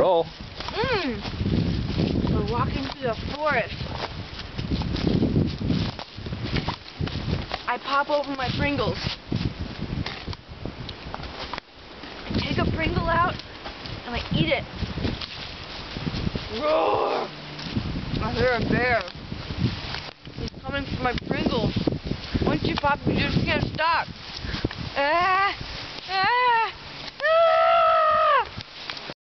Roll. Mmm. We're walking through the forest. I pop open my Pringles. I take a Pringle out and I eat it. Roar! Oh, I hear a bear. He's coming for my Pringles. Once you pop, you just can't stop. Ah!